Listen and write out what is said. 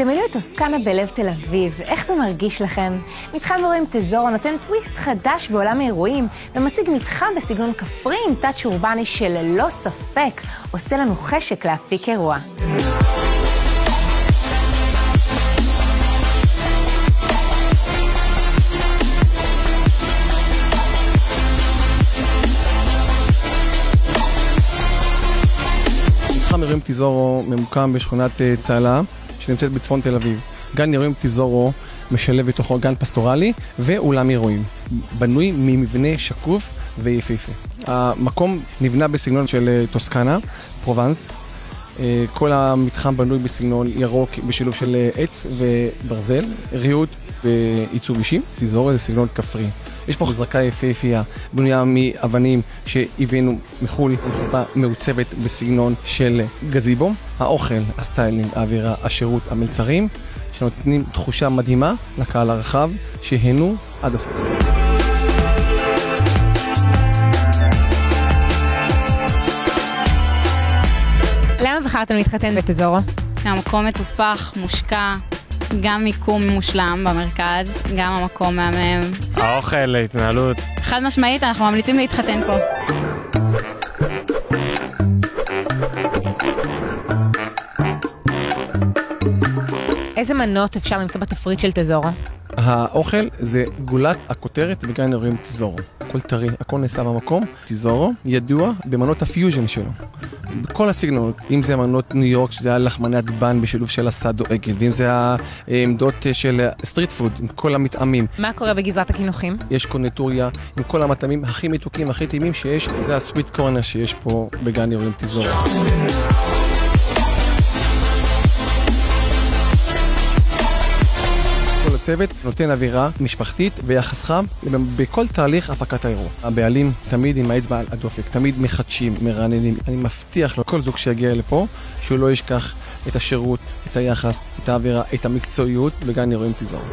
דמיינו את טוסקנה בלב תל אביב, איך זה מרגיש לכם? מתחם אירועים טזורו נותן טוויסט חדש בעולם האירועים, ומציג מתחם בסגנון כפרי עם טאץ' אורבני שללא ספק עושה לנו חשק להפיק אירוע. מתחם אירועים טיזורו ממוקם בשכונת אה, צהלה, שנמצאת בצפון תל אביב. גן אירועים טיזורו משלב בתוכו גן פסטורלי ואולם אירועים. בנוי ממבנה שקוף ויפהפה. המקום נבנה בסגנון של אה, טוסקנה, פרובנס. אה, כל המתחם בנוי בסגנון ירוק בשילוב של אה, עץ וברזל, ריהוט ועיצוב אישי. טיזורו זה סגנון כפרי. יש פה מזרקה יפהפייה, בנויה מאבנים שהבאנו מחו"ל, מחופה מעוצבת בסגנון של גזיבו. האוכל, ה styling, האווירה, השירות, המלצרים, שנותנים תחושה מדהימה לקהל הרחב, שנהנו עד הסוף. למה בחרתם להתחתן בטיזורו? המקום מטופח, מושקע, גם מיקום מושלם במרכז, גם המקום מהמם. האוכל, ההתנהלות. חד משמעית, אנחנו ממליצים להתחתן פה. איזה מנות אפשר למצוא בתפריט של טזורו? האוכל זה גולת הכותרת בגן אירועים טיזורו. הכל טרי, הכל נעשה במקום. טיזורו ידוע במנות הפיוז'ן שלו. בכל הסגנונות, אם זה מנות ניו יורק, שזה היה לחמניית bun בשילוב של או אגד, ואם זה העמדות של street food, עם כל המטעמים. מה קורה בגזרת הקינוחים? יש קונדיטוריה עם כל המטעמים הכי מתוקים, הכי טעימים שיש, זה ה sweet corner שיש פה בגן אירועים טיזורו. הצוות נותן אווירה משפחתית ויחס חם בכל תהליך הפקת האירוע. הבעלים תמיד עם האצבע על הדופק, תמיד מחדשים, מרעננים. אני מבטיח לכל זוג שיגיע לפה שהוא לא ישכח את השירות, את היחס, את האווירה, את המקצועיות בגן אירועים תיזהרו.